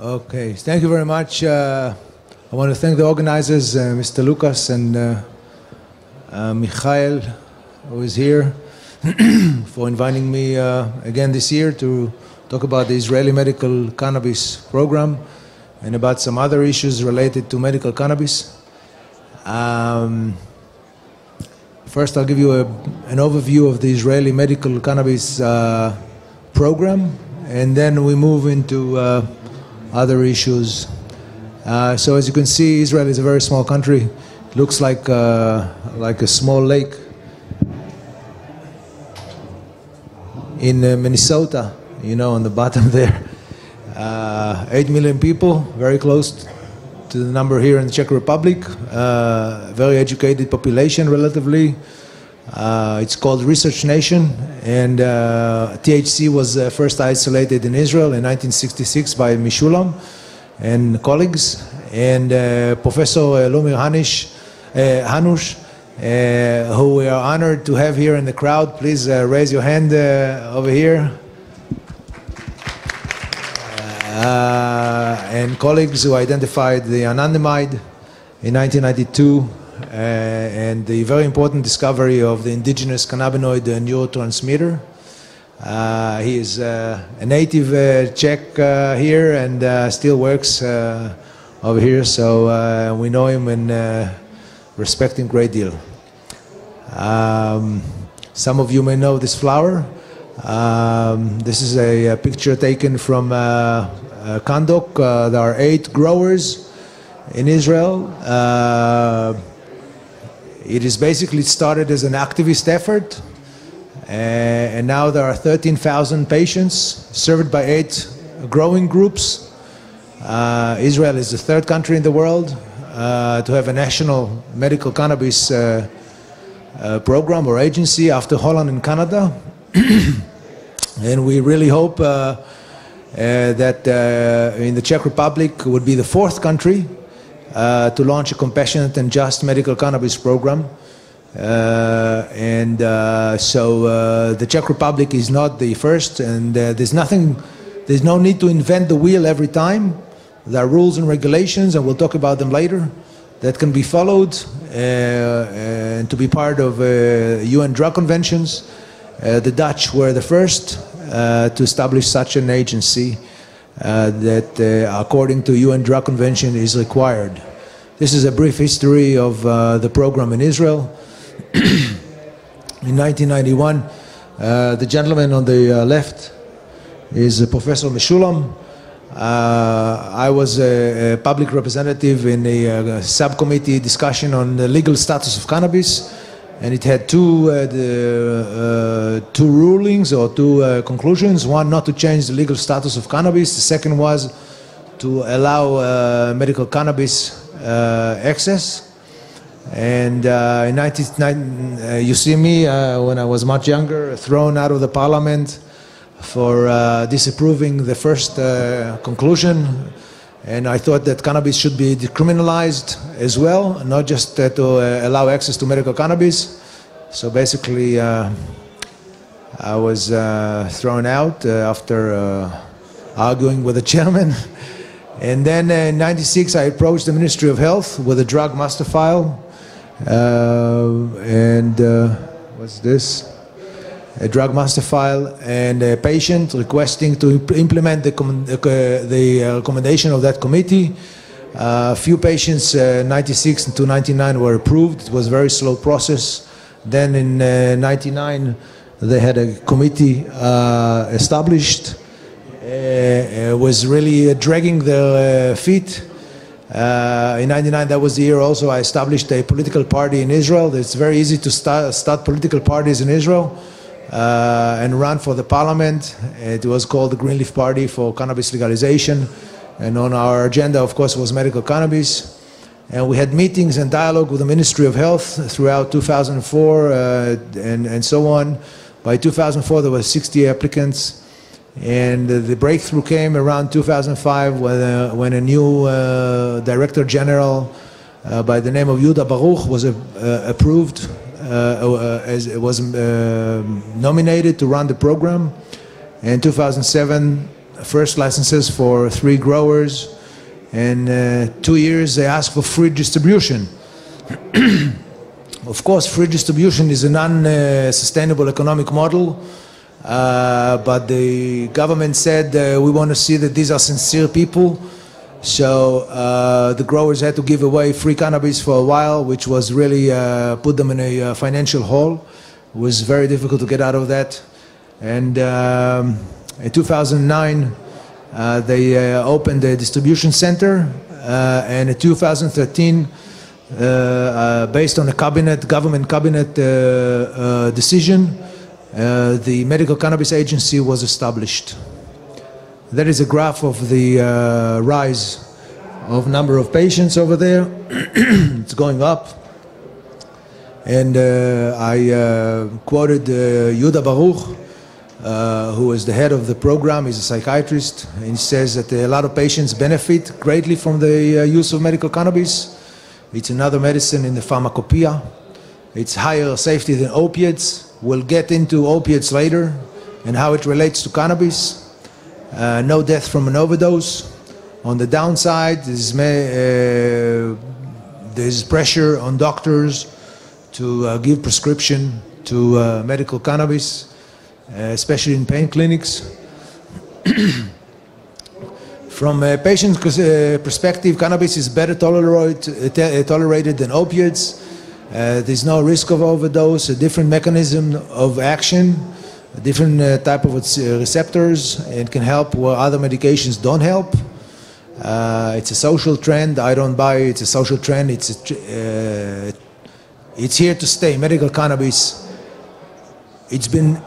Okay, thank you very much. Uh, I want to thank the organizers, uh, Mr. Lucas and uh, uh, Michael, who is here, for inviting me uh, again this year to talk about the Israeli medical cannabis program and about some other issues related to medical cannabis. Um, first, I'll give you a, an overview of the Israeli medical cannabis uh, program, and then we move into other issues. Uh, so as you can see, Israel is a very small country. It looks like, uh, like a small lake in uh, Minnesota, you know, on the bottom there. Uh, 8 million people, very close to the number here in the Czech Republic. Uh, very educated population, relatively. Uh, it's called Research Nation, and uh, THC was uh, first isolated in Israel in 1966 by Mechoulam and colleagues, and uh, Professor Lumir Hanish, uh, Hanuš, uh, who we are honored to have here in the crowd. Please uh, raise your hand uh, over here. Uh, and colleagues who identified the anandamide in 1992 uh, and the very important discovery of the indigenous cannabinoid uh, neurotransmitter. Uh, he is uh, a native uh, Czech uh, here and uh, still works uh, over here, so uh, we know him and uh, respect him a great deal. Um, some of you may know this flower. Um, this is a, a picture taken from uh, uh, Canndoc. Uh, there are eight growers in Israel. It is basically started as an activist effort, uh, and now there are 13,000 patients served by eight growing groups. Uh, Israel is the third country in the world uh, to have a national medical cannabis uh, uh, program or agency after Holland and Canada. and we really hope uh, that in the Czech Republic would be the fourth country uh, to launch a compassionate and just medical cannabis program. Uh, and uh, so uh, the Czech Republic is not the first, and uh, there's nothing, there's no need to invent the wheel every time. There are rules and regulations, and we'll talk about them later, that can be followed and to be part of UN drug conventions. The Dutch were the first to establish such an agency that, uh, according to UN drug convention, is required. This is a brief history of uh, the program in Israel. in 1991, uh, the gentleman on the uh, left is uh, Professor Mechoulam. Uh, I was a, a public representative in a, uh subcommittee discussion on the legal status of cannabis, and it had two, uh, the, uh, two rulings or two uh, conclusions. One, not to change the legal status of cannabis. The second was to allow uh, medical cannabis uh, access. And uh, in 19, uh, you see me when I was much younger, thrown out of the parliament for disapproving the first conclusion. And I thought that cannabis should be decriminalized as well, not just to uh, allow access to medical cannabis. So basically, uh, I was uh, thrown out after arguing with the chairman. And then in 96, I approached the Ministry of Health with a drug master file. Uh, and uh, what's this? A drug master file and a patient requesting to imp- implement the, com- uh, the uh, recommendation of that committee. A few patients, uh, 96 to 99, were approved. It was a very slow process. Then in uh, 99, they had a committee uh, established. Uh, uh, was really uh, dragging their uh, feet. Uh, in 99, that was the year also I established a political party in Israel. It's very easy to start, start political parties in Israel uh, and run for the parliament. It was called the Greenleaf Party for Cannabis Legalization. And on our agenda, of course, was medical cannabis. And we had meetings and dialogue with the Ministry of Health throughout 2004 uh, and, and so on. By 2004, there were 60 applicants. And the breakthrough came around 2005 when, uh, when a new uh, Director General uh, by the name of Yuda Baruch was uh, approved, as was uh, nominated to run the program. In 2007, first licenses for three growers. And uh, two years they asked for free distribution. of course, free distribution is a non-sustainable economic model. Uh, but the government said uh, we want to see that these are sincere people. So uh, the growers had to give away free cannabis for a while, which was really uh, put them in a uh, financial hole. It was very difficult to get out of that. And um, in 2009, uh, they opened a distribution center. and in 2013, based on a cabinet, government cabinet decision, uh, the Medical Cannabis Agency was established. That is a graph of the uh, rise of number of patients over there. it's going up. And uh, I uh, quoted uh, Yuda Baruch, uh, who is the head of the program. He's a psychiatrist. And he says that a lot of patients benefit greatly from the use of medical cannabis. It's another medicine in the pharmacopoeia. It's higher safety than opiates. We'll get into opiates later and how it relates to cannabis. Uh, no death from an overdose. On the downside, there's, uh, there's pressure on doctors to uh, give prescription to uh, medical cannabis, uh, especially in pain clinics. From a patient's perspective, cannabis is better tolerated, than opiates. There's no risk of overdose, a different mechanism of action, different uh, type of uh, receptors. It can help where other medications don't help. Uh, it's a social trend. I don't buy it. It's a social trend. It's, a, uh, it's here to stay. Medical cannabis, it's been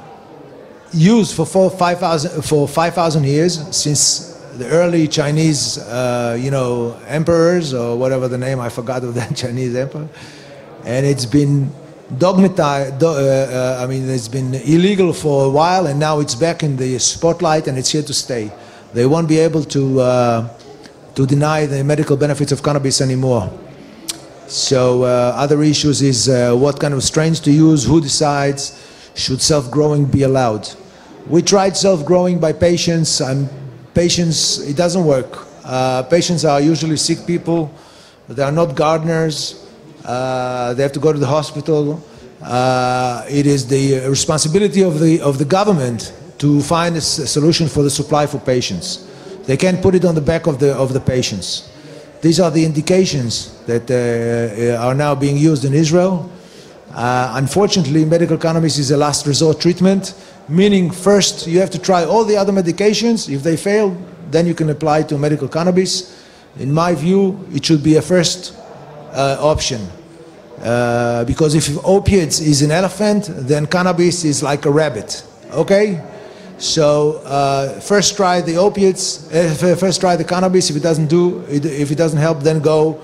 used for 5,000 for 5,000 years since the early Chinese, uh, you know, emperors or whatever the name, I forgot of that Chinese emperor and it's been dogmatized. Uh, uh, I mean, it's been illegal for a while, and now it's back in the spotlight, and it's here to stay. They won't be able to uh, to deny the medical benefits of cannabis anymore. So uh, other issues is uh, what kind of strains to use, who decides, should self-growing be allowed? We tried self-growing by patients. and patients, it doesn't work. Uh, patients are usually sick people. They are not gardeners. Uh, they have to go to the hospital. Uh, it is the responsibility of the, of the government to find a solution for the supply for patients. They can't put it on the back of the, of the patients. These are the indications that uh, are now being used in Israel. Uh, unfortunately, medical cannabis is a last resort treatment, meaning first you have to try all the other medications. If they fail, then you can apply to medical cannabis. In my view, it should be a first uh, option. Uh, because if opiates is an elephant, then cannabis is like a rabbit. Okay? So uh, first try the opiates, uh, first try the cannabis. If it doesn't do, if it doesn't help, then go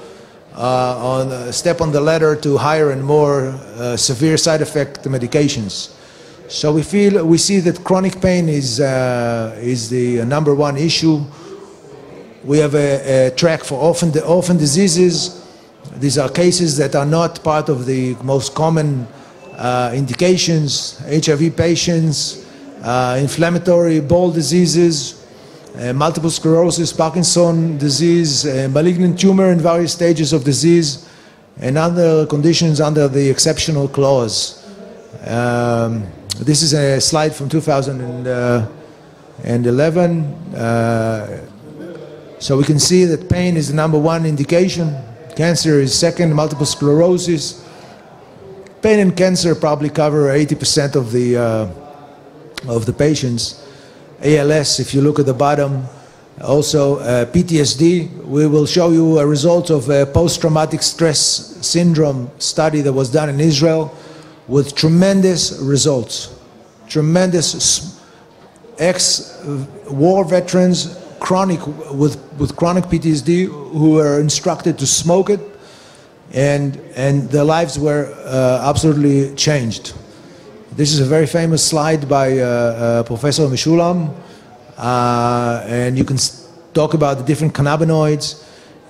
uh, on uh, step on the ladder to higher and more severe side effect medications. So we feel we see that chronic pain is is the number one issue. We have a, a track for orphan orphan diseases. These are cases that are not part of the most common uh, indications, HIV patients, uh, inflammatory bowel diseases, uh, multiple sclerosis, Parkinson disease, uh, malignant tumor in various stages of disease, and other conditions under the exceptional clause. Um, this is a slide from 2011. Uh, so we can see that pain is the number one indication Cancer is second, multiple sclerosis. Pain and cancer probably cover 80% of the, uh, of the patients. ALS, if you look at the bottom, also uh, PTSD. We will show you a result of a post-traumatic stress syndrome study that was done in Israel with tremendous results. Tremendous ex-war veterans chronic with, with chronic PTSD who were instructed to smoke it and, and their lives were uh, absolutely changed. This is a very famous slide by uh, uh, Professor Mechoulam, uh, and you can talk about the different cannabinoids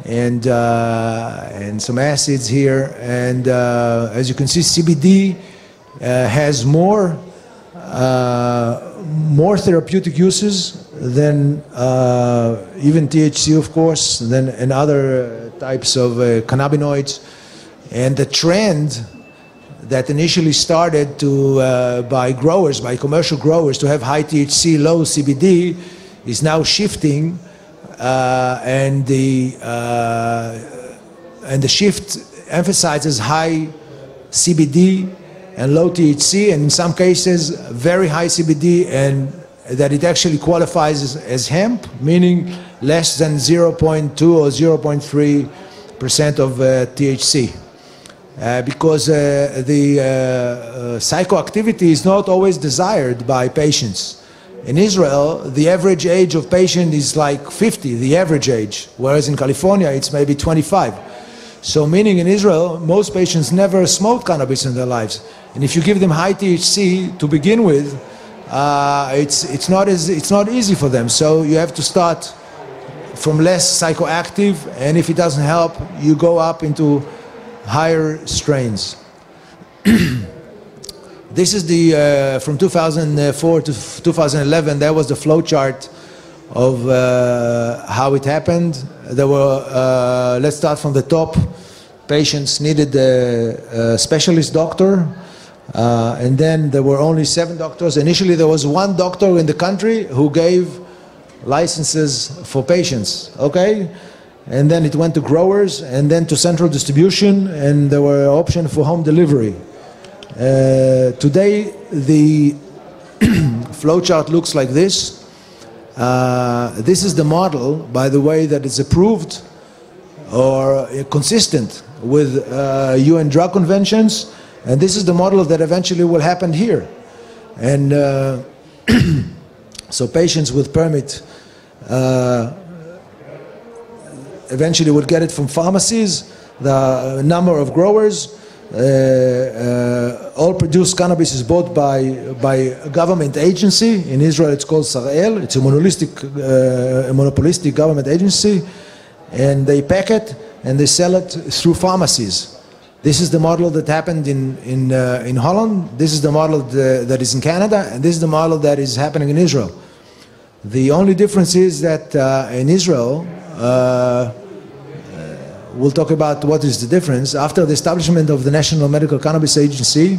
and, uh, and some acids here and as you can see CBD has more more therapeutic uses than uh, even THC, of course, than and other types of uh, cannabinoids. And the trend that initially started to uh, by growers, by commercial growers, to have high THC, low CBD, is now shifting, uh, and the uh, and the shift emphasizes high CBD and low THC, and in some cases, very high CBD, and that it actually qualifies as, as hemp, meaning less than 0.2 or 0.3 percent of uh, THC. Uh, because uh, the uh, uh, psychoactivity is not always desired by patients. In Israel, the average age of patient is like 50, the average age, whereas in California it's maybe 25. So meaning in Israel, most patients never smoked cannabis in their lives. And if you give them high THC to begin with, uh, it's, it's, not as, it's not easy for them. So you have to start from less psychoactive, and if it doesn't help, you go up into higher strains. this is the, uh, from 2004 to 2011, that was the flow chart of uh, how it happened. There were, uh, let's start from the top. Patients needed a, a specialist doctor, uh, and then there were only seven doctors. Initially, there was one doctor in the country who gave licenses for patients, okay? And then it went to growers, and then to central distribution, and there were options for home delivery. Uh, today, the flowchart looks like this. Uh, this is the model, by the way, that is approved or uh, consistent with uh, UN drug conventions, and this is the model that eventually will happen here. And uh, so patients with permit uh, eventually would get it from pharmacies, the number of growers, uh, uh, all produced cannabis is bought by, by a government agency. In Israel, it's called Sarel. It's a monopolistic, uh, a monopolistic government agency. And they pack it and they sell it through pharmacies. This is the model that happened in, in, uh, in Holland. This is the model that, is in Canada. And this is the model that is happening in Israel. The only difference is that uh, in Israel, uh, we'll talk about what is the difference. After the establishment of the National Medical Cannabis Agency,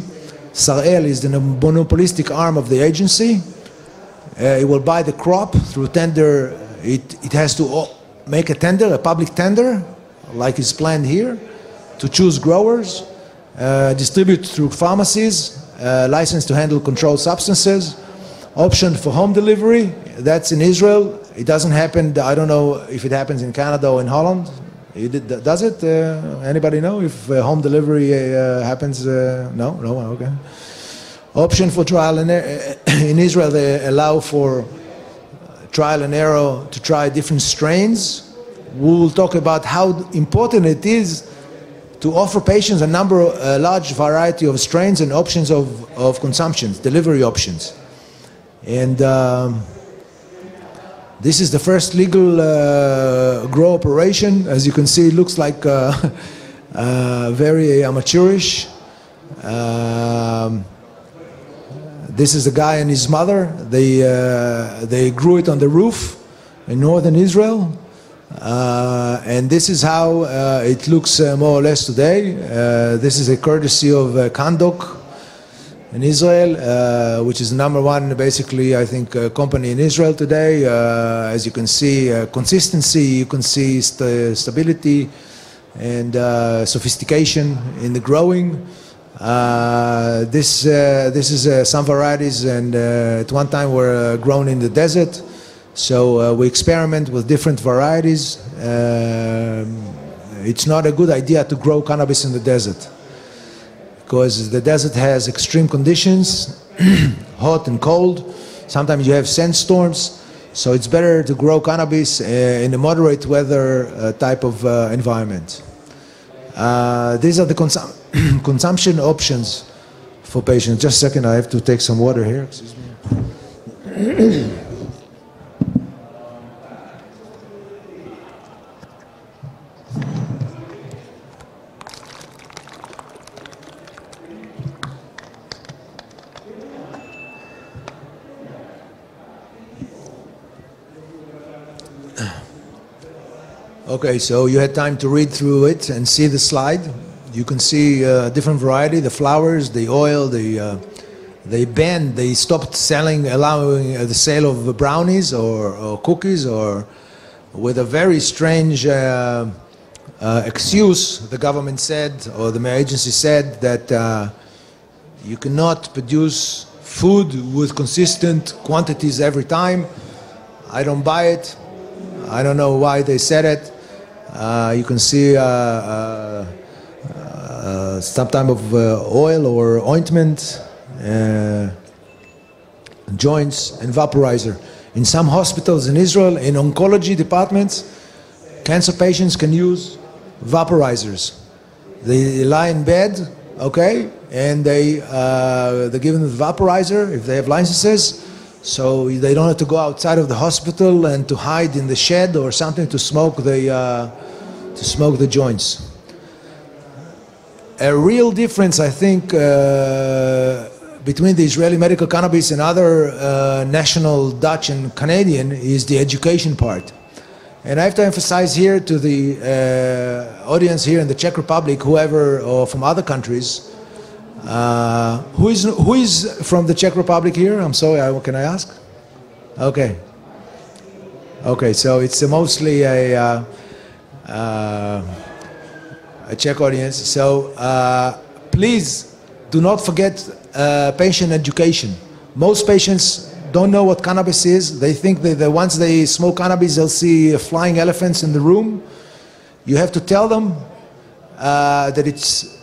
Sarel is the monopolistic arm of the agency. Uh, it will buy the crop through tender. It, it has to make a tender, a public tender, like is planned here, to choose growers, uh, distribute through pharmacies, uh, license to handle controlled substances, option for home delivery. That's in Israel. It doesn't happen, I don't know if it happens in Canada or in Holland. It, does it? Uh, anybody know if uh, home delivery uh, happens? Uh, no, no, okay. Option for trial and er in Israel, they allow for trial and error to try different strains. We will talk about how important it is to offer patients a number, a large variety of strains and options of, of consumptions, delivery options. And um, this is the first legal uh, grow operation. As you can see, it looks like uh, uh, very amateurish. Um, this is the guy and his mother. They, uh, they grew it on the roof in northern Israel. Uh, and this is how uh, it looks more or less today. this is a courtesy of Canndoc, in Israel, uh, which is number one, basically, I think, uh, company in Israel today. Uh, as you can see, uh, consistency, you can see st stability and uh, sophistication in the growing. Uh, this, this is some varieties, and at one time were grown in the desert. So we experiment with different varieties. Um, it's not a good idea to grow cannabis in the desert because the desert has extreme conditions, hot and cold. Sometimes you have sandstorms, so it's better to grow cannabis uh, in a moderate weather uh, type of uh, environment. Uh, these are the consum consumption options for patients. Just a second, I have to take some water here. Excuse me. Okay, so you had time to read through it and see the slide. You can see uh, different variety, the flowers, the oil, the uh, they banned, they stopped selling, allowing uh, the sale of brownies or, or, cookies or with a very strange uh, uh, excuse, the government said, or the mayor agency said that uh, you cannot produce food with consistent quantities every time. I don't buy it. I don't know why they said it. Uh, you can see uh, uh, some type of oil or ointment, joints, and vaporizer. In some hospitals in Israel, in oncology departments, cancer patients can use vaporizers. They lie in bed, okay, and they uh, they're given the vaporizer if they have licenses, so they don't have to go outside of the hospital and to hide in the shed or something to smoke the uh, to smoke the joints. A real difference, I think, uh, between the Israeli medical cannabis and other uh, national Dutch and Canadian is the education part. And I have to emphasize here to the uh, audience here in the Czech Republic, whoever or from other countries, uh, who is who is from the Czech Republic here? I'm sorry, I, can I ask? Okay. Okay, so it's mostly a uh, uh, a Czech audience. So uh, please do not forget patient education. Most patients don't know what cannabis is. They think that once they smoke cannabis, they'll see flying elephants in the room. You have to tell them uh, that it's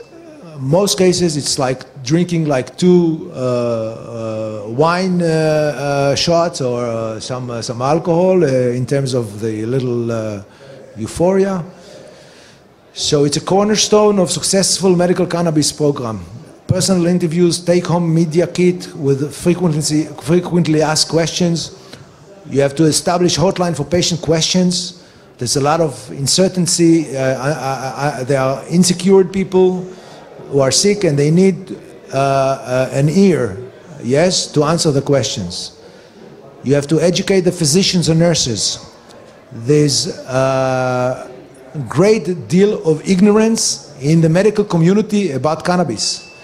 most cases it's like drinking like two uh, uh, wine uh, uh shots or uh, some uh, some alcohol in terms of the little euphoria. So it's a cornerstone of successful medical cannabis program. Personal interviews, take-home media kit with frequently frequently asked questions. You have to establish hotline for patient questions. There's a lot of uncertainty. there are insecure people who are sick and they need uh, uh, an ear, yes, to answer the questions. You have to educate the physicians and nurses. There's a great deal of ignorance in the medical community about cannabis.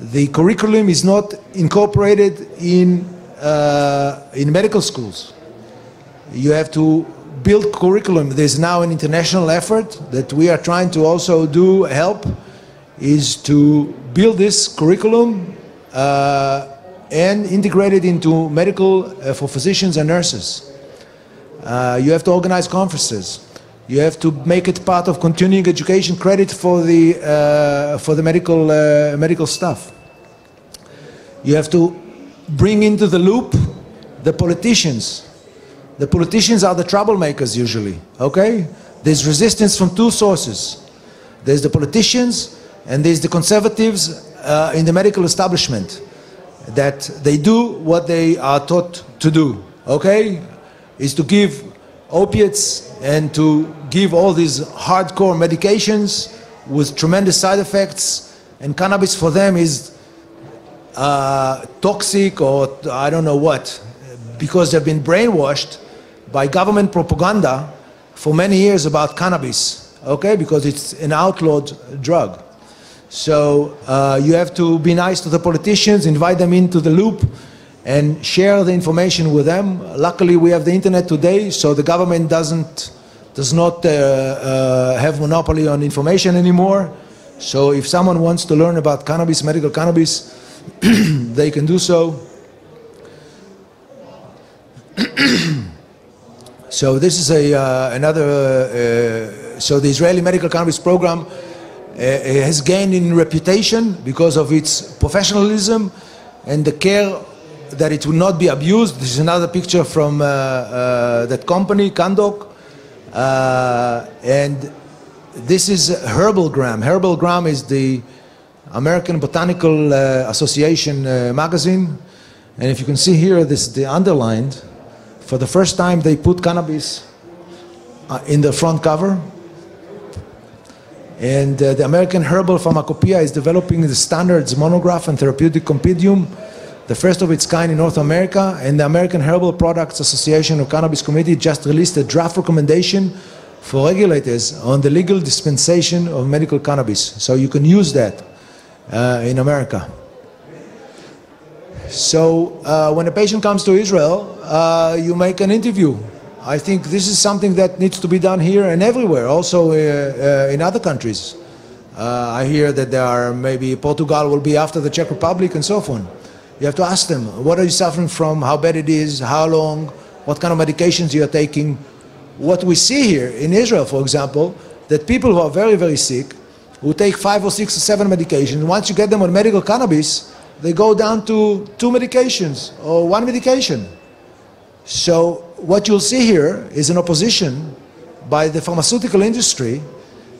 The curriculum is not incorporated in, uh, in medical schools. You have to build curriculum. There's now an international effort that we are trying to also do help is to build this curriculum uh, and integrate it into medical uh, for physicians and nurses. Uh, you have to organize conferences. You have to make it part of continuing education credit for the, uh, for the medical, uh, medical staff. You have to bring into the loop the politicians. The politicians are the troublemakers usually, okay? There's resistance from two sources. There's the politicians and there's the conservatives uh, in the medical establishment that they do what they are taught to do, okay? Is to give opiates and to give all these hardcore medications with tremendous side effects, and cannabis for them is uh, toxic or I don't know what, because they've been brainwashed by government propaganda for many years about cannabis, okay? Because it's an outlawed drug. So uh, you have to be nice to the politicians, invite them into the loop, and share the information with them. Luckily, we have the internet today, so the government doesn't does not uh, uh, have monopoly on information anymore. So if someone wants to learn about cannabis, medical cannabis, they can do so. so this is a uh, another. Uh, so the Israeli medical cannabis program has gained in reputation because of its professionalism and the care that it will not be abused. This is another picture from uh, uh, that company, Canndoc. Uh, and this is Herbalgram. Herbalgram is the American Botanical uh, Association uh, magazine. And if you can see here, this the underlined. For the first time, they put cannabis in the front cover. And uh, the American Herbal Pharmacopoeia is developing the standards monograph and therapeutic compendium, the first of its kind in North America. And the American Herbal Products Association of Cannabis Committee just released a draft recommendation for regulators on the legal dispensation of medical cannabis. So you can use that uh, in America. So uh, when a patient comes to Israel, uh, you make an interview. I think this is something that needs to be done here and everywhere, also uh, uh, in other countries. Uh, I hear that there are maybe Portugal will be after the Czech Republic and so on. You have to ask them, what are you suffering from, how bad it is, how long, what kind of medications you are taking. What we see here in Israel, for example, that people who are very, very sick, who take five or six or seven medications, once you get them on medical cannabis, they go down to two medications or one medication. So what you'll see here is an opposition by the pharmaceutical industry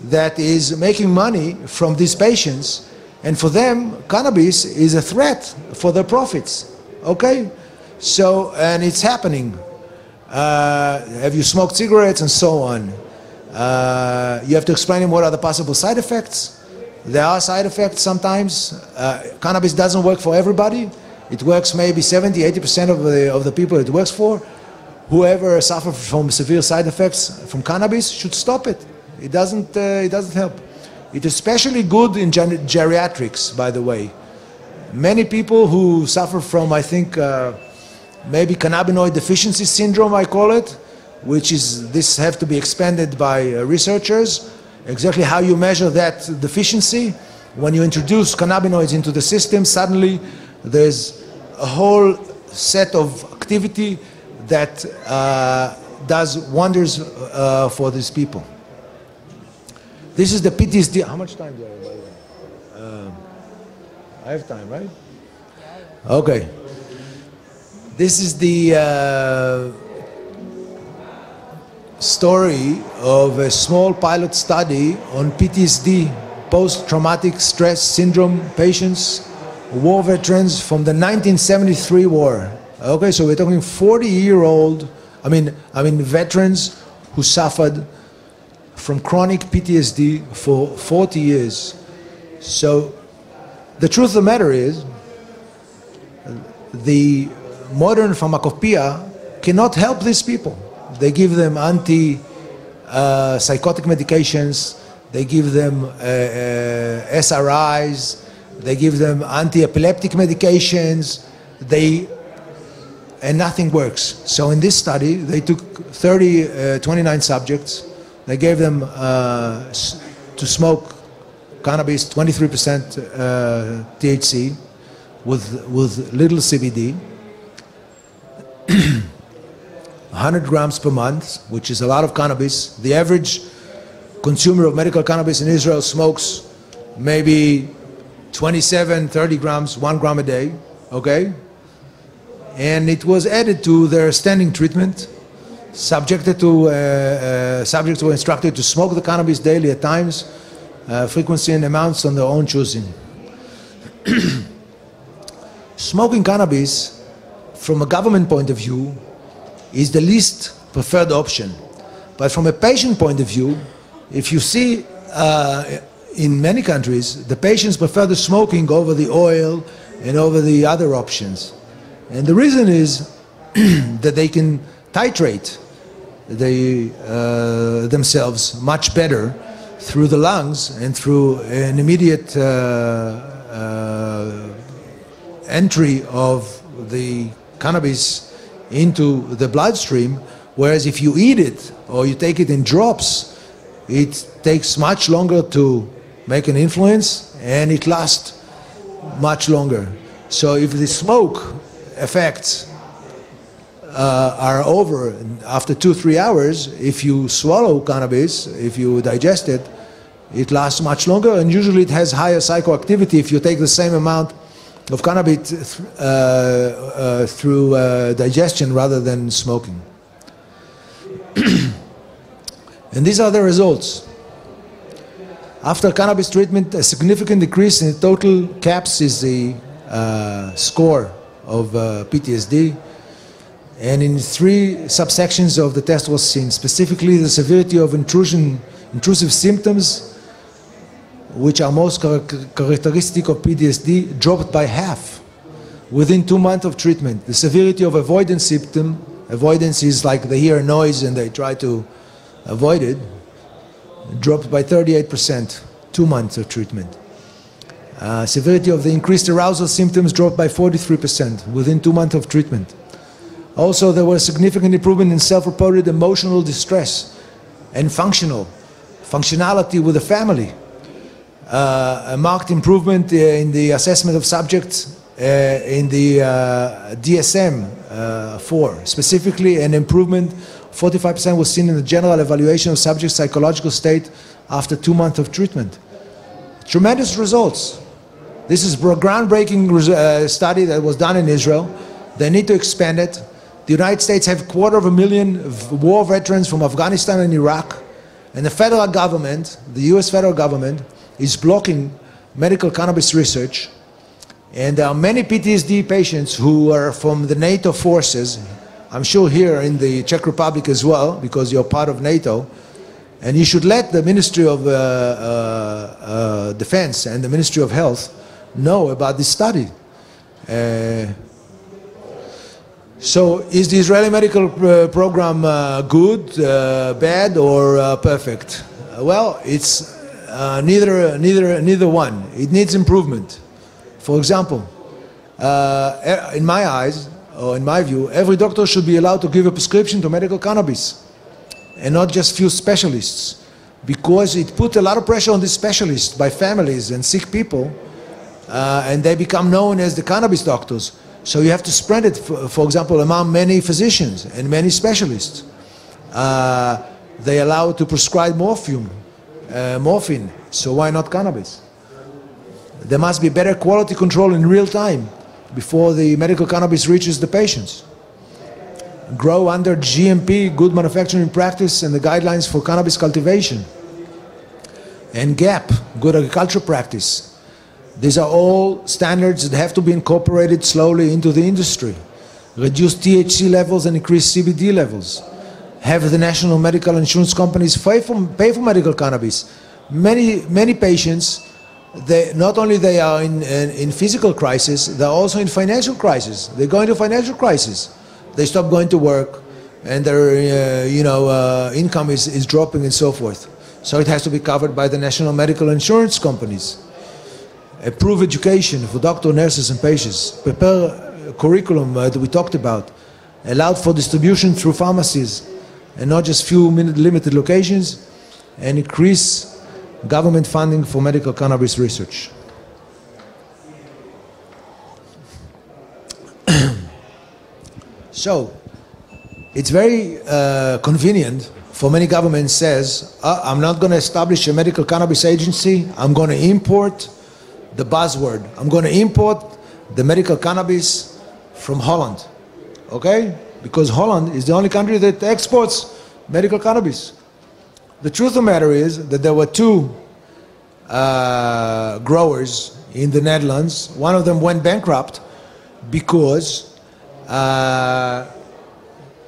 that is making money from these patients. And for them cannabis is a threat for their profits okay? So and it's happening. Uh, have you smoked cigarettes and so on? Uh, you have to explain them what are the possible side effects. There are side effects sometimes. Uh, cannabis doesn't work for everybody. It works maybe 70 80% of the, of the people it works for whoever suffers from severe side effects from cannabis should stop it it doesn't, uh, it doesn't help. It's especially good in geriatrics, by the way. Many people who suffer from, I think, uh, maybe cannabinoid deficiency syndrome, I call it, which is, this have to be expanded by uh, researchers. Exactly how you measure that deficiency. When you introduce cannabinoids into the system, suddenly there's a whole set of activity that uh, does wonders uh, for these people. This is the PTSD. How much time do I have? Um, I have time, right? Okay. This is the uh, story of a small pilot study on PTSD, post-traumatic stress syndrome patients, war veterans from the 1973 war. Okay, so we're talking 40-year-old, I mean, I mean veterans who suffered from chronic PTSD for 40 years. So the truth of the matter is, the modern pharmacopoeia cannot help these people. They give them anti uh, psychotic medications, they give them uh, uh, SRIs, they give them anti epileptic medications, they and nothing works. So in this study, they took 30, uh, 29 subjects, they gave them uh, to smoke cannabis 23% uh, THC with, with little CBD. 100 grams per month, which is a lot of cannabis. The average consumer of medical cannabis in Israel smokes maybe 27, 30 grams, one gram a day, okay? And it was added to their standing treatment subjected to, uh, uh, subjects were instructed to smoke the cannabis daily at times, uh, frequency and amounts on their own choosing. Smoking cannabis, from a government point of view, is the least preferred option. But from a patient point of view, if you see uh, in many countries, the patients prefer the smoking over the oil and over the other options. And the reason is that they can titrate they, uh, themselves much better through the lungs and through an immediate uh, uh, entry of the cannabis into the bloodstream, whereas if you eat it or you take it in drops, it takes much longer to make an influence and it lasts much longer. So if the smoke affects uh, are over after two, three hours, if you swallow cannabis, if you digest it, it lasts much longer and usually it has higher psychoactivity if you take the same amount of cannabis uh, uh, through uh, digestion rather than smoking. and these are the results. After cannabis treatment, a significant decrease in total CAPS is the uh, score of uh, PTSD. And in three subsections of the test was seen, specifically the severity of intrusion, intrusive symptoms, which are most characteristic of PTSD, dropped by half within two months of treatment. The severity of avoidance symptom, avoidance is like they hear a noise and they try to avoid it, dropped by 38%, two months of treatment. Uh, severity of the increased arousal symptoms dropped by 43% within two months of treatment. Also, there was significant improvement in self-reported emotional distress and functional, functionality with the family. Uh, a marked improvement uh, in the assessment of subjects uh, in the uh, DSM-4, specifically an improvement 45% was seen in the general evaluation of subject's psychological state after two months of treatment. Tremendous results. This is a groundbreaking uh, study that was done in Israel. They need to expand it. The United States have a quarter of a million war veterans from Afghanistan and Iraq. And the federal government, the US federal government, is blocking medical cannabis research. And there are many PTSD patients who are from the NATO forces I'm sure here in the Czech Republic as well, because you're part of NATO, and you should let the Ministry of uh, uh, uh, Defense and the Ministry of Health know about this study. Uh, so is the Israeli medical uh, program uh, good, bad, or perfect? well, it's neither, neither, neither one. It needs improvement. For example, in my eyes, or in my view, every doctor should be allowed to give a prescription to medical cannabis and not just few specialists because it put a lot of pressure on these specialists by families and sick people uh, and they become known as the cannabis doctors. So you have to spread it, for, for example, among many physicians and many specialists. Uh, they allow to prescribe morphine, uh, morphine, so why not cannabis? There must be better quality control in real time before the medical cannabis reaches the patients. Grow under GMP, good manufacturing practice, and the guidelines for cannabis cultivation. And GAP, good agriculture practice. These are all standards that have to be incorporated slowly into the industry. Reduce THC levels and increase CBD levels. Have the national medical insurance companies pay for, pay for medical cannabis. Many, many patients they, not only they are in, in, in, physical crisis, they're also in financial crisis. They go into financial crisis. They stop going to work, and their uh, you know uh, income is, is dropping and so forth. So it has to be covered by the national medical insurance companies. Improve education for doctors, nurses, and patients. Prepare curriculum uh, that we talked about. Allowed for distribution through pharmacies, and not just few limited locations, and increase government funding for medical cannabis research. so, it's very uh, convenient for many governments says, uh, I'm not going to establish a medical cannabis agency, I'm going to import the buzzword. I'm going to import the medical cannabis from Holland. Okay? Because Holland is the only country that exports medical cannabis. The truth of the matter is that there were two uh, growers in the Netherlands. One of them went bankrupt because uh,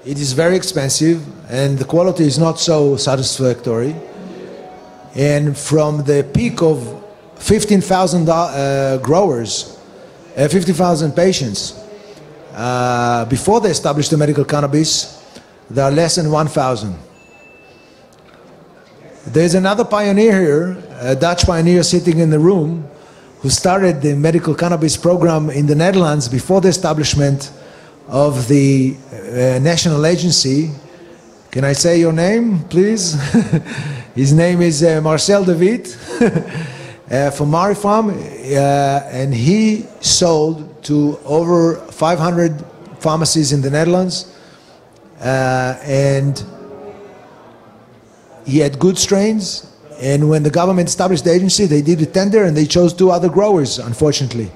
it is very expensive and the quality is not so satisfactory. And from the peak of 15,000 uh, growers, uh, 50,000 patients, uh, before they established the medical cannabis, there are less than 1,000. There's another pioneer here, a Dutch pioneer sitting in the room, who started the medical cannabis program in the Netherlands before the establishment of the uh, national agency. Can I say your name, please? His name is uh, Marcel de Wiet uh, from Marifarm, uh, and he sold to over 500 pharmacies in the Netherlands. Uh, and he had good strains, and when the government established the agency, they did a tender and they chose two other growers, unfortunately.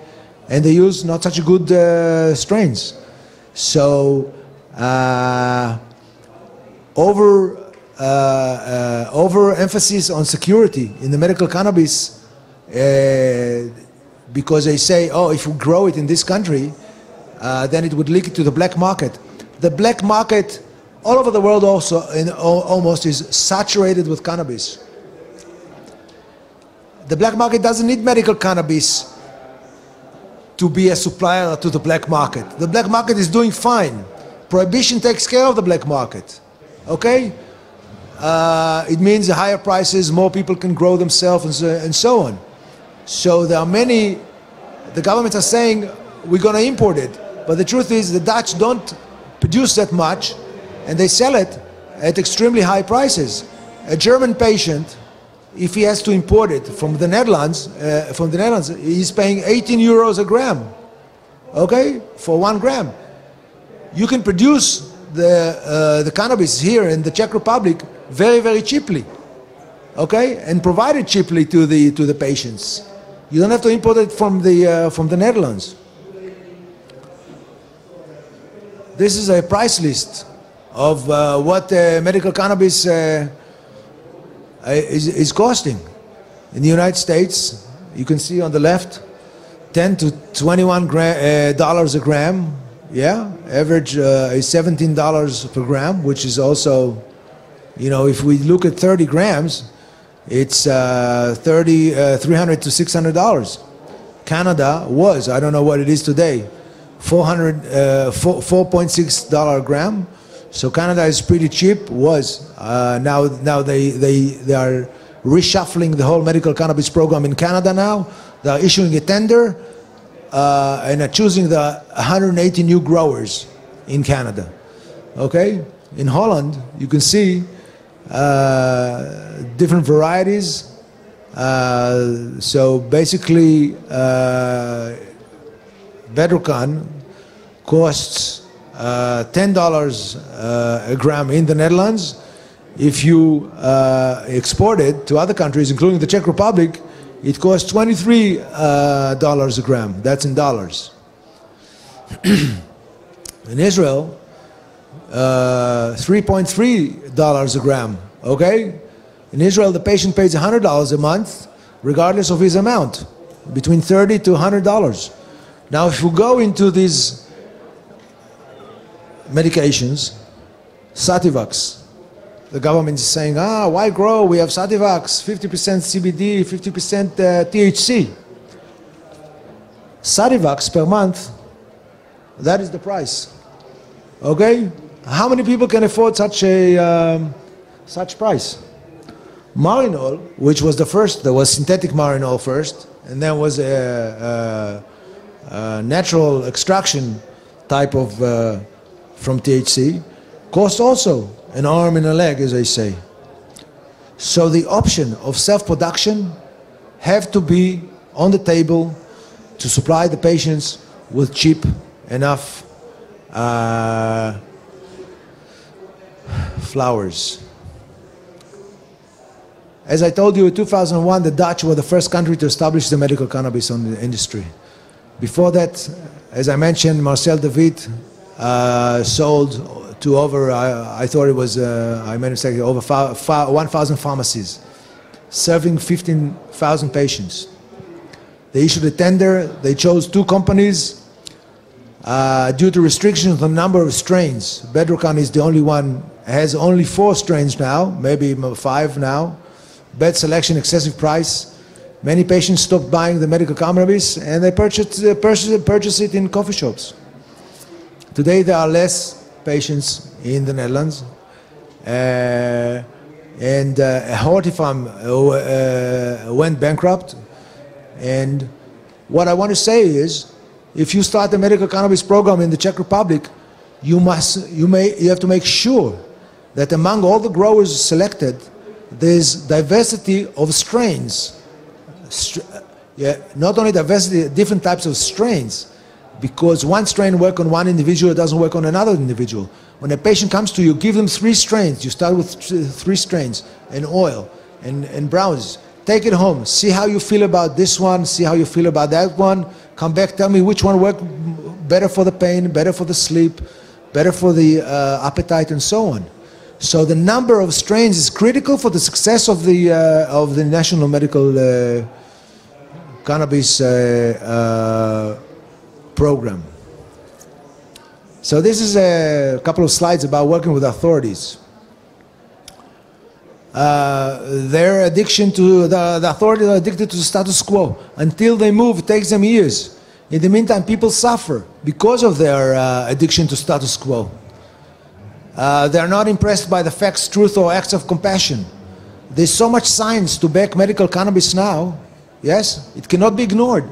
And they used not such good uh, strains. So, over, uh, uh over emphasis on security in the medical cannabis, uh, because they say, oh, if we grow it in this country, uh, then it would leak to the black market. The black market all over the world also in, almost is saturated with cannabis. The black market doesn't need medical cannabis to be a supplier to the black market. The black market is doing fine. Prohibition takes care of the black market. Okay? uh, it means higher prices, more people can grow themselves, and so, and so on. So there are many, the governments are saying we're going to import it. But the truth is, the Dutch don't produce that much, and they sell it at extremely high prices. A German patient, if he has to import it from the Netherlands, uh, from the Netherlands, he's paying 18 euros a gram. Okay, for one gram. You can produce the uh, the cannabis here in the Czech Republic very very cheaply. Okay, and provide it cheaply to the to the patients. You don't have to import it from the uh, from the Netherlands. This is a price list of uh, what uh, medical cannabis uh, is, is costing. In the United States, you can see on the left, 10 to 21 gra- dollars a gram. Yeah, average uh, is $17 per gram, which is also, you know, if we look at 30 grams, it's uh, 30, uh, 300 to 600 dollars. Canada was, I don't know what it is today, 400, uh, 4.6 dollar gram. So Canada is pretty cheap. Was uh, now now they they they are reshuffling the whole medical cannabis program in Canada now. They are issuing a tender uh, and are choosing the 180 new growers in Canada. Okay, in Holland you can see uh, different varieties. Uh, so basically, uh, Bedrocan costs uh, $10 uh, a gram in the Netherlands. If you uh, export it to other countries, including the Czech Republic, it costs $23 uh, a gram. That's in dollars. in Israel, $3.3 a gram. Okay? In Israel, the patient pays $100 a month, regardless of his amount, between 30 to $100. Now, if we go into these medications, Sativex, the government is saying, ah, why grow? We have Sativex, 50% CBD, 50% uh, THC. Sativex per month, that is the price. Okay? How many people can afford such a um, such price? Marinol, which was the first, there was synthetic Marinol first, and then was a, a uh, natural extraction type of uh, from THC cost also an arm and a leg, as I say. So the option of self-production have to be on the table to supply the patients with cheap enough uh, flowers. As I told you, in 2001, the Dutch were the first country to establish the medical cannabis industry. Before that, as I mentioned, Marcel David uh, sold to over, I, I thought it was, uh, I meant to say, over 1,000 pharmacies, serving 15,000 patients. They issued a tender, they chose two companies uh, due to restrictions on the number of strains. Bedrocan is the only one, has only four strains now, maybe five now. Bad selection, excessive price. Many patients stopped buying the medical cannabis and they purchased, purchase, purchase it in coffee shops. Today there are less patients in the Netherlands. Uh, and uh, HortiPharm uh, uh, went bankrupt. And what I want to say is, if you start a medical cannabis program in the Czech Republic, you must, you may, you have to make sure that among all the growers selected, there's diversity of strains yeah, not only diversity, different types of strains, because one strain work on one individual, it doesn't work on another individual. When a patient comes to you, give them three strains. You start with three strains, and oil, and, and browse. Take it home. See how you feel about this one. See how you feel about that one. Come back. Tell me which one worked better for the pain, better for the sleep, better for the uh, appetite, and so on. So the number of strains is critical for the success of the uh, of the national medical uh, cannabis uh, uh, program. So this is a couple of slides about working with authorities. Uh, their addiction to the, the authorities are addicted to the status quo. Until they move, it takes them years. In the meantime, people suffer because of their uh, addiction to status quo. Uh, they're not impressed by the facts, truth, or acts of compassion. There's so much science to back medical cannabis now. Yes, it cannot be ignored.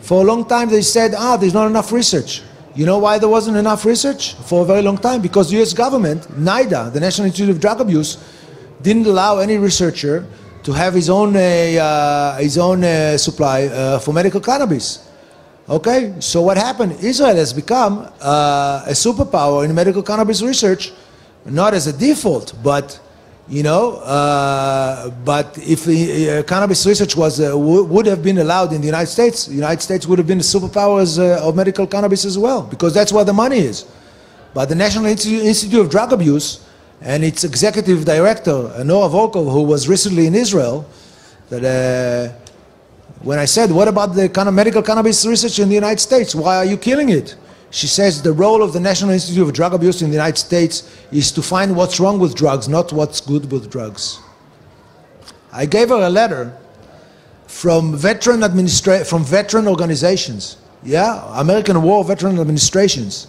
For a long time, they said, ah, there's not enough research. You know why there wasn't enough research? For a very long time, because the US government, NIDA, the National Institute of Drug Abuse, didn't allow any researcher to have his own, uh, uh, his own uh, supply uh, for medical cannabis. Okay, so what happened? Israel has become a superpower in medical cannabis research, not as a default, but you know, uh, but if uh, cannabis research was uh, would have been allowed in the United States, the United States would have been the superpowers uh, of medical cannabis as well, because that's where the money is. But the National Institute of Drug Abuse and its executive director, Nora Volkow, who was recently in Israel, that uh, when I said, what about the kind of medical cannabis research in the United States? Why are you killing it? She says the role of the National Institute of Drug Abuse in the United States is to find what's wrong with drugs, not what's good with drugs. I gave her a letter from veteran administra- from veteran organizations. Yeah, American War Veteran Administrations.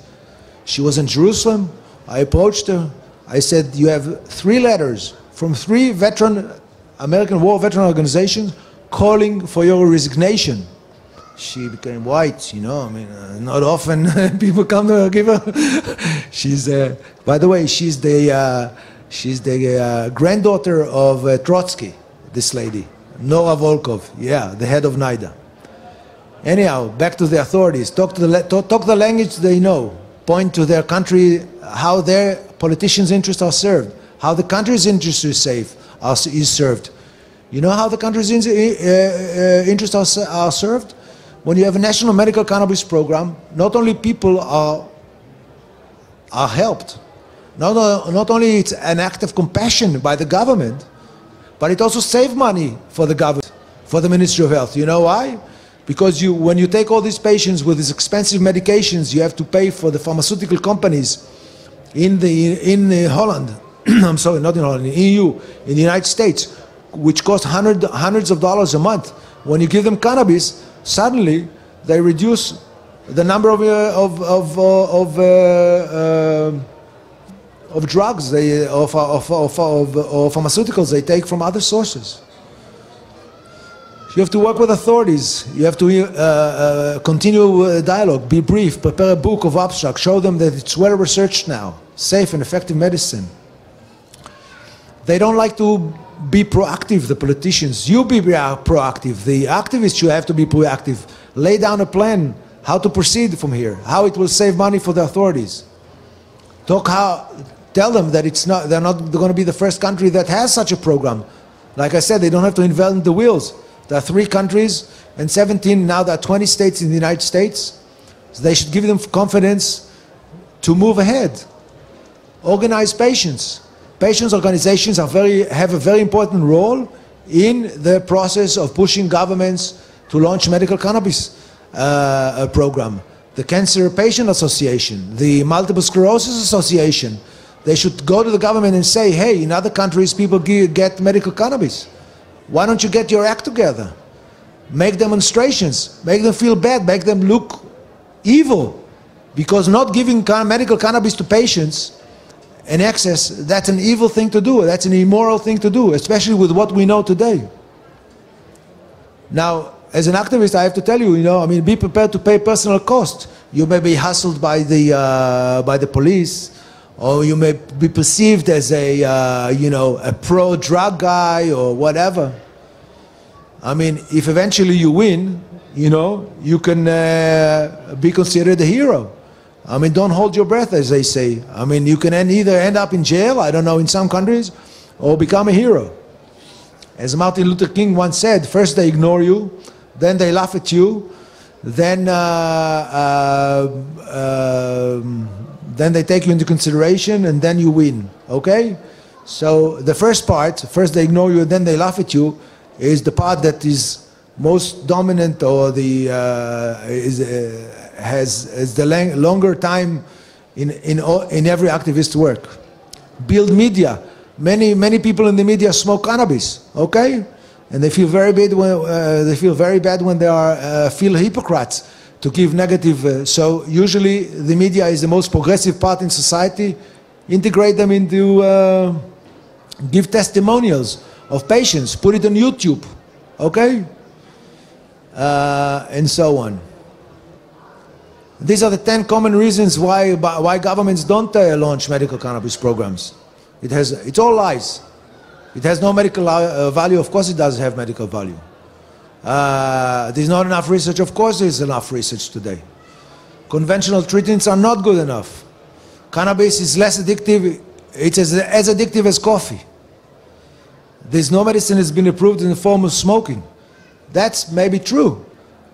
She was in Jerusalem. I approached her. I said, "You have three letters from three veteran American War Veteran organizations calling for your resignation." She became white, you know. I mean, uh, not often people come to give her. she's, uh, by the way, she's the, uh, she's the uh, granddaughter of uh, Trotsky, this lady, Nora Volkow, yeah, the head of NIDA. Anyhow, back to the authorities. Talk, to the, talk, talk the language they know. Point to their country, how their politicians' interests are served, how the country's interests is safe, are, is served. You know how the country's in, uh, interests are, are served? When you have a national medical cannabis program, not only people are, are helped, not, not only it's an act of compassion by the government, but it also saves money for the government, for the Ministry of Health. You know why? Because you, when you take all these patients with these expensive medications, you have to pay for the pharmaceutical companies in, the, in, in Holland, I'm sorry, not in Holland, in EU, in the United States, which cost hundred, hundreds of dollars a month. When you give them cannabis, suddenly they reduce the number of, uh, of, of, uh, of, uh, of drugs, they, of, of, of, of, of pharmaceuticals they take from other sources. You have to work with authorities. You have to uh, uh, continue dialogue, be brief, prepare a book of abstract, show them that it's well researched now, safe and effective medicine. They don't like to be proactive, the politicians. You be uh, proactive. The activists, you have to be proactive. Lay down a plan how to proceed from here, how it will save money for the authorities. Talk how, tell them that it's not, they're not going to be the first country that has such a program. Like I said, they don't have to invent the wheels. There are three countries and 17, now there are 20 states in the United States. So they should give them confidence to move ahead. Organize patients. Patients organizations are very, have a very important role in the process of pushing governments to launch medical cannabis uh, program. The Cancer Patient Association, the Multiple Sclerosis Association, they should go to the government and say, hey, in other countries people get medical cannabis. Why don't you get your act together? Make demonstrations, make them feel bad, make them look evil. Because not giving medical cannabis to patients and excess, that's an evil thing to do. That's an immoral thing to do, especially with what we know today. Now, as an activist, I have to tell you, you know, I mean, be prepared to pay personal cost. You may be hustled by the, uh, by the police, or you may be perceived as a, uh, you know, a pro-drug guy or whatever. I mean, if eventually you win, you know, you can uh, be considered a hero. I mean, don't hold your breath, as they say. I mean, you can either end up in jail, I don't know, in some countries, or become a hero. As Martin Luther King once said, first they ignore you, then they laugh at you, then, uh, uh, uh, then they take you into consideration, and then you win. Okay? So the first part, first they ignore you, then they laugh at you, is the part that is most dominant or the uh, is uh, has, has the longer time in, in, in every activist work. Build media. Many, many people in the media smoke cannabis, okay? And they feel very bad when, uh, they feel very bad when they are, uh, feel hypocrites to give negative. Uh, so usually the media is the most progressive part in society integrate them into, uh, give testimonials of patients, put it on YouTube, okay? Uh, and so on. These are the 10 common reasons why, why governments don't uh, launch medical cannabis programs. It has, it's all lies. It has no medical uh, value. Of course it does have medical value. Uh, there's not enough research. Of course there's enough research today. Conventional treatments are not good enough. Cannabis is less addictive. It's as, as addictive as coffee. There's no medicine that's been approved in the form of smoking. That's maybe true.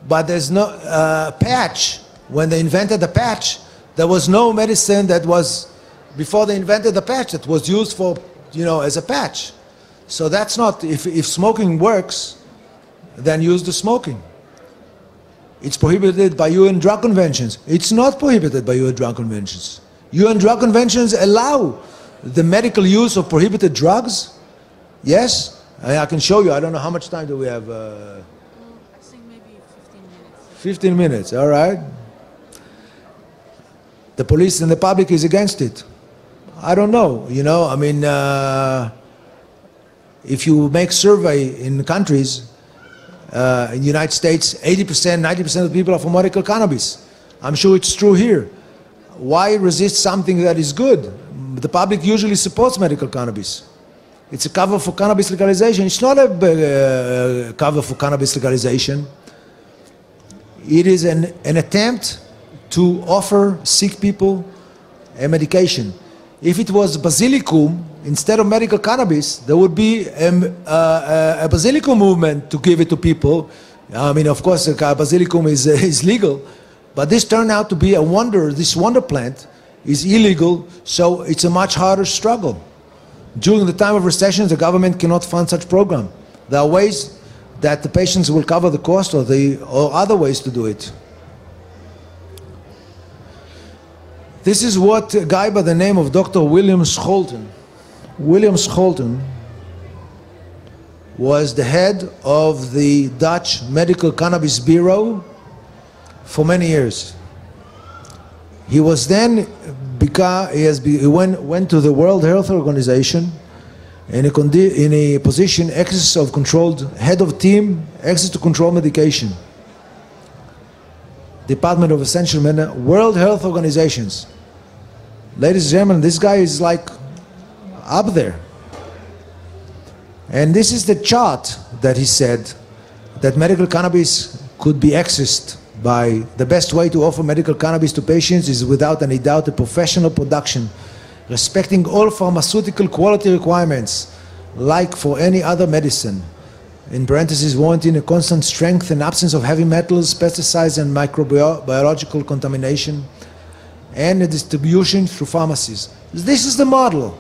But there's no uh, patch when they invented the patch, there was no medicine that was, before they invented the patch, that was used for, you know, as a patch. So that's not, if, if smoking works, then use the smoking. It's prohibited by UN drug conventions. It's not prohibited by UN drug conventions. UN drug conventions allow the medical use of prohibited drugs. Yes, I can show you. I don't know how much time do we have. Uh, I think maybe 15 minutes. 15 minutes, all right. The police and the public is against it. I don't know, you know, I mean, uh, if you make survey in countries, uh, in the United States, 80%, 90% of people are for medical cannabis. I'm sure it's true here. Why resist something that is good? The public usually supports medical cannabis. It's a cover for cannabis legalization. It's not a uh, cover for cannabis legalization. It is an, an attempt to offer sick people a medication. If it was basilicum, instead of medical cannabis, there would be a, a, uh, uh, a basilicum movement to give it to people. I mean, of course, basilicum is, uh, is legal, but this turned out to be a wonder. This wonder plant is illegal, so it's a much harder struggle. During the time of recessions, the government cannot fund such program. There are ways that the patients will cover the cost or, the, or other ways to do it. This is what a guy by the name of Dr. William Scholten, William Scholten was the head of the Dutch Medical Cannabis Bureau for many years. He was then because he, has he went, went to the World Health Organization in a, in a position access of controlled head of team access to control medication. Department of Essential Medicine, World Health Organizations. Ladies and gentlemen, this guy is like up there. And this is the chart that he said that medical cannabis could be accessed by the best way to offer medical cannabis to patients is without any doubt a professional production, respecting all pharmaceutical quality requirements, like for any other medicine in parentheses, warranting a constant strength and absence of heavy metals, pesticides, and microbiological contamination, and a distribution through pharmacies. This is the model.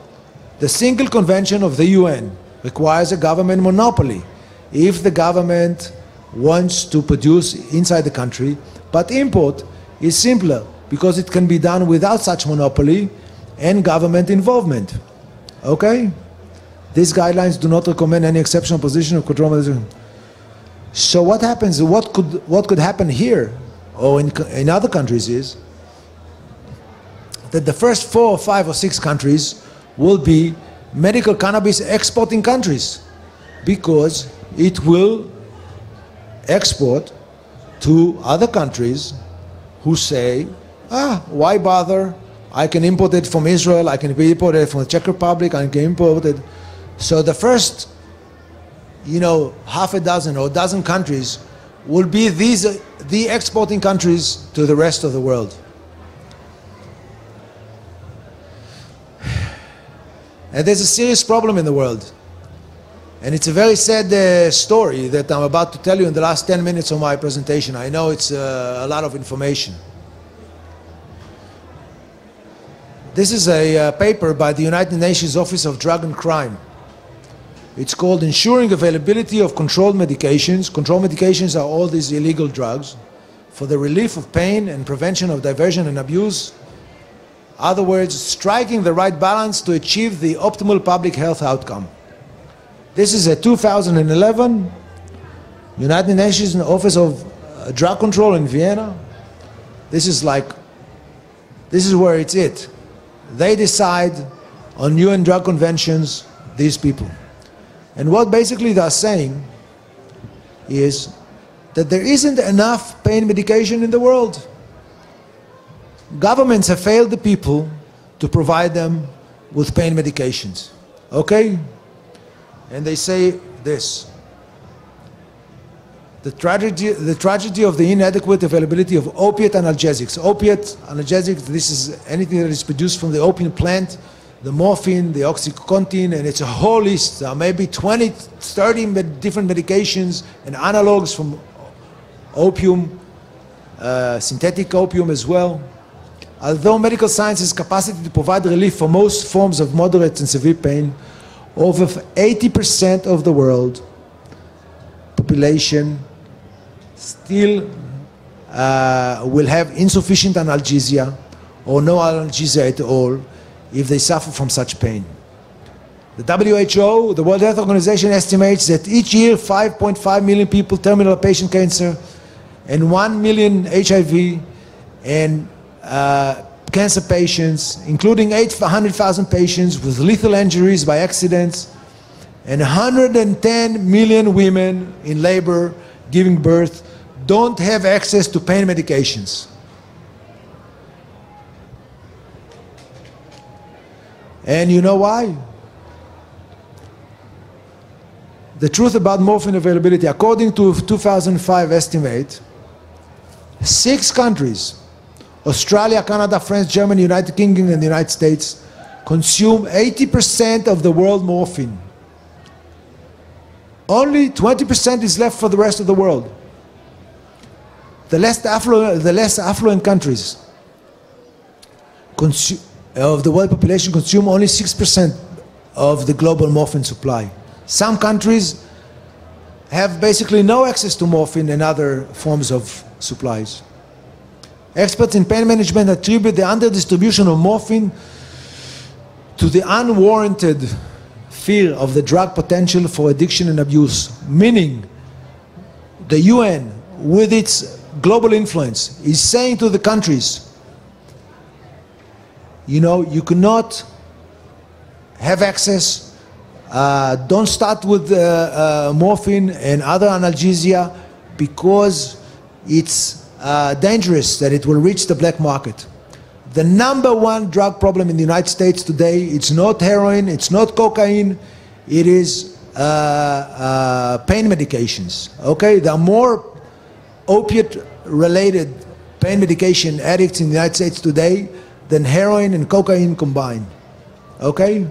The single convention of the UN requires a government monopoly. If the government wants to produce inside the country, but import is simpler because it can be done without such monopoly and government involvement. Okay? These guidelines do not recommend any exceptional position of control. So what happens, what could, what could happen here or in, in other countries is that the first four or five or six countries will be medical cannabis exporting countries because it will export to other countries who say, ah, why bother? I can import it from Israel, I can import it from the Czech Republic, I can import it so the first, you know, half a dozen or a dozen countries will be these, uh, the exporting countries to the rest of the world. And there's a serious problem in the world. And it's a very sad uh, story that I'm about to tell you in the last 10 minutes of my presentation. I know it's uh, a lot of information. This is a uh, paper by the United Nations Office of Drug and Crime. It's called ensuring availability of controlled medications. Controlled medications are all these illegal drugs for the relief of pain and prevention of diversion and abuse. Other words, striking the right balance to achieve the optimal public health outcome. This is a 2011 United Nations Office of uh, Drug Control in Vienna. This is like, this is where it's it. they decide on UN drug conventions, these people. And what basically they're saying is that there isn't enough pain medication in the world. Governments have failed the people to provide them with pain medications. Okay? And they say this. The tragedy, the tragedy of the inadequate availability of opiate analgesics. Opiate analgesics, this is anything that is produced from the opium plant, the morphine, the oxycontin, and it's a whole list. There are maybe 20, 30 med different medications and analogs from opium, uh, synthetic opium as well. Although medical science has capacity to provide relief for most forms of moderate and severe pain, over 80% of the world population still uh, will have insufficient analgesia or no analgesia at all if they suffer from such pain. The WHO, the World Health Organization, estimates that each year 5.5 million people terminal patient cancer and 1 million HIV and uh, cancer patients, including 800,000 patients with lethal injuries by accidents, and 110 million women in labor giving birth don't have access to pain medications. And you know why? The truth about morphine availability, according to 2005 estimate, six countries, Australia, Canada, France, Germany, United Kingdom, and the United States, consume 80% of the world morphine. Only 20% is left for the rest of the world. The less affluent, the less affluent countries of the world population consume only 6% of the global morphine supply. Some countries have basically no access to morphine and other forms of supplies. Experts in pain management attribute the underdistribution of morphine to the unwarranted fear of the drug potential for addiction and abuse, meaning the UN, with its global influence, is saying to the countries, you know, you cannot have access, uh, don't start with uh, uh, morphine and other analgesia because it's uh, dangerous that it will reach the black market. The number one drug problem in the United States today, it's not heroin, it's not cocaine, it is uh, uh, pain medications. Okay, there are more opiate-related pain medication addicts in the United States today than heroin and cocaine combined. Okay?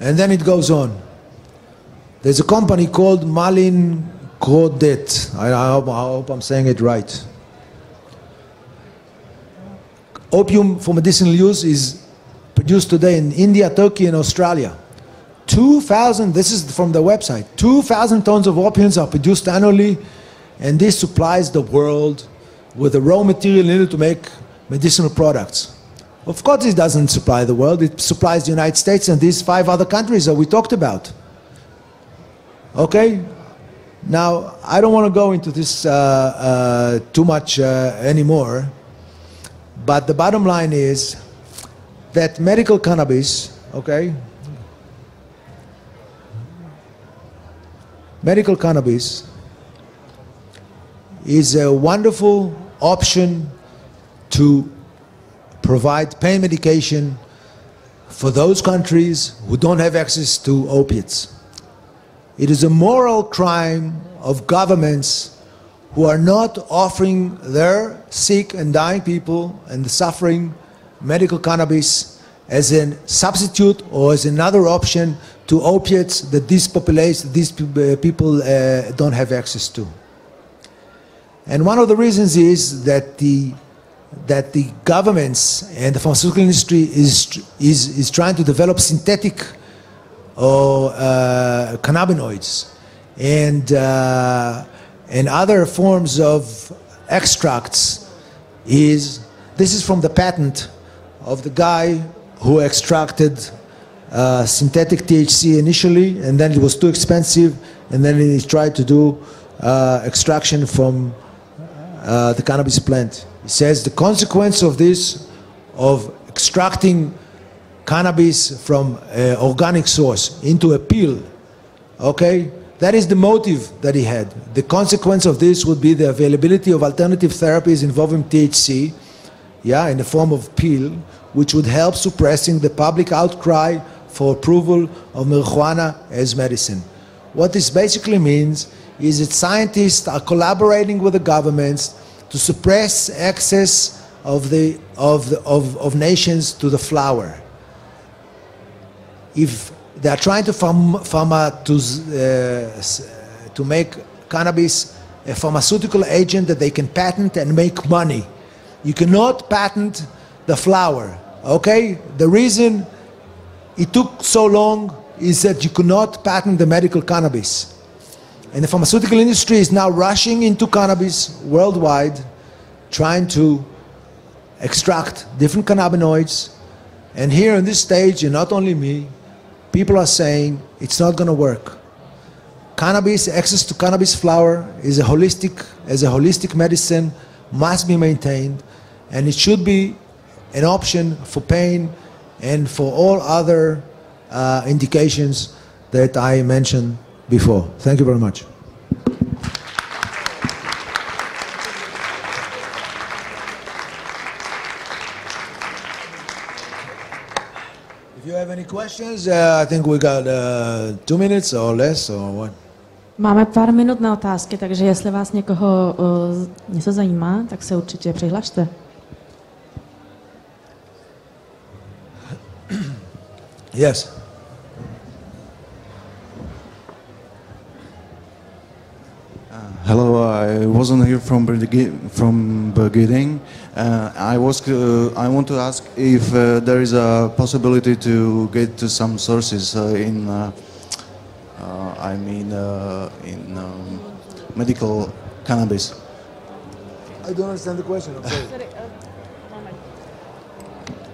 And then it goes on. There's a company called Malin Codet. I, I, hope, I hope I'm saying it right. Opium for medicinal use is produced today in India, Turkey, and Australia. 2,000, this is from the website, 2,000 tons of opiums are produced annually, and this supplies the world with the raw material needed to make medicinal products. Of course, it doesn't supply the world, it supplies the United States and these five other countries that we talked about. Okay? Now, I don't want to go into this uh, uh, too much uh, anymore, but the bottom line is that medical cannabis, okay, medical cannabis is a wonderful option to provide pain medication for those countries who don't have access to opiates. It is a moral crime of governments who are not offering their sick and dying people and the suffering medical cannabis as a substitute or as another option to opiates that these populations, these people uh, don't have access to. And one of the reasons is that the that the governments and the pharmaceutical industry is is is trying to develop synthetic or uh, cannabinoids and uh, and other forms of extracts is this is from the patent of the guy who extracted uh, synthetic THC initially and then it was too expensive and then he tried to do uh, extraction from uh, the cannabis plant. He says the consequence of this, of extracting cannabis from uh, organic source into a pill, okay? That is the motive that he had. The consequence of this would be the availability of alternative therapies involving THC, yeah, in the form of pill, which would help suppressing the public outcry for approval of marijuana as medicine. What this basically means is that scientists are collaborating with the governments to suppress access of, the, of, the, of, of nations to the flower. If they are trying to, pharma, pharma to, uh, to make cannabis a pharmaceutical agent that they can patent and make money. You cannot patent the flower, okay? The reason it took so long is that you could not patent the medical cannabis. And the pharmaceutical industry is now rushing into cannabis worldwide, trying to extract different cannabinoids. And here on this stage, and not only me, people are saying it's not going to work. Cannabis, access to cannabis flower is a holistic, as a holistic medicine, must be maintained, and it should be an option for pain and for all other uh, indications that I mentioned before. Thank you very much. If you have any questions, uh, I think we got uh, two minutes or less or what? Máme pár minut na otázky, takže jestli vás někoho uh, něco zajímá, tak se určitě přihlašte. Yes. Hello, I wasn't here from begin- from beginning. Uh, I was. Uh, I want to ask if uh, there is a possibility to get to some sources uh, in. Uh, uh, I mean, uh, in um, medical cannabis. I don't understand the question. I'm.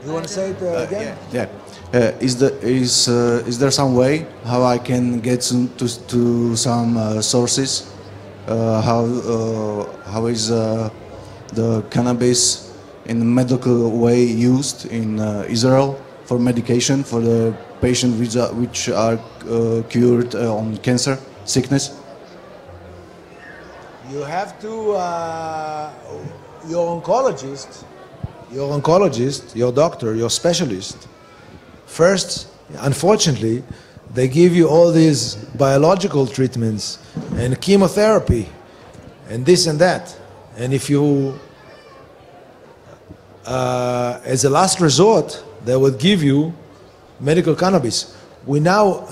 You want to say it uh, again? Yeah. Uh, is the is uh, is there some way how I can get to to some uh, sources? Uh, how uh, how is uh, the cannabis in a medical way used in Israel for medication for the patient which are, which are cured on cancer sickness? You have to, your oncologist, your oncologist, your doctor, your specialist, first, unfortunately, they give you all these biological treatments and chemotherapy and this and that. And if you, uh, as a last resort, they would give you medical cannabis. We now,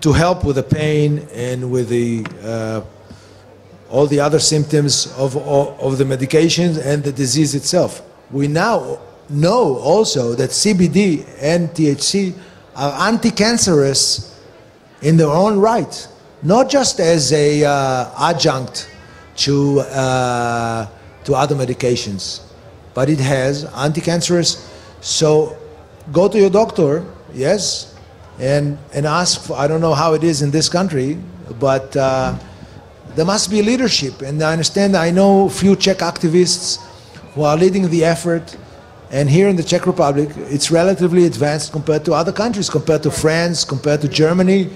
to help with the pain and with the uh, all the other symptoms of, of, the medications and the disease itself. We now know also that CBD and THC are anti-cancerous in their own right, not just as a uh, adjunct to, uh, to other medications, but it has anti-cancerous. So go to your doctor, yes, and, and ask for, I don't know how it is in this country, but uh, there must be leadership. And I understand, I know few Czech activists who are leading the effort. And here in the Czech Republic, it's relatively advanced compared to other countries, compared to France, compared to Germany,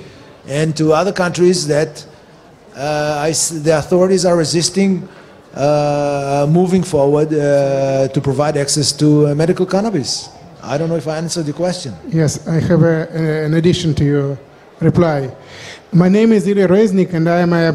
and to other countries that uh, I the authorities are resisting uh, moving forward uh, to provide access to medical cannabis. I don't know if I answered the question. Yes, I have a, an addition to your reply. My name is Ilya Reznik, and I am a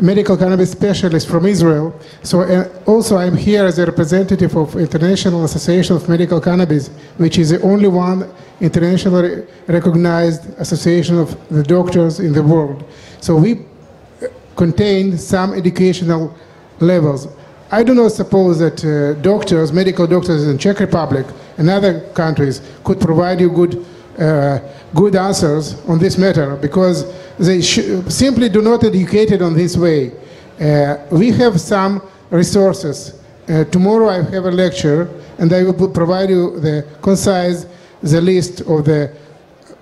medical cannabis specialist from Israel. So, uh, also, I'm here as a representative of International Association of Medical Cannabis, which is the only one internationally recognized association of the doctors in the world. So, we uh, contain some educational levels. I do not suppose that uh, doctors, medical doctors in Czech Republic and other countries could provide you good, good answers on this matter because they simply do not educate it on this way. Uh, we have some resources. Uh, tomorrow I have a lecture and I will provide you the concise, the list of the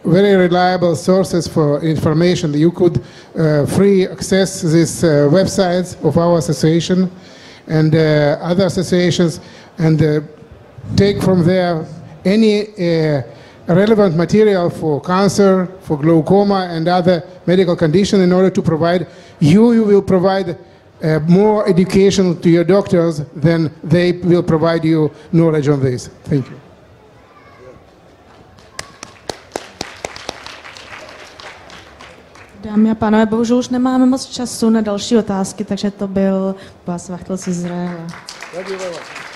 very reliable sources for information. You could uh, free access these uh, websites of our association and uh, other associations and uh, take from there any uh, relevant material for cancer, for glaucoma, and other medical conditions in order to provide you, you will provide uh, more education to your doctors than they will provide you knowledge on this. Thank you. Dámy a pánové, bohužel už nemáme moc času na další otázky, takže to byl Boaz Wachtel z Izraele. Thank you very much.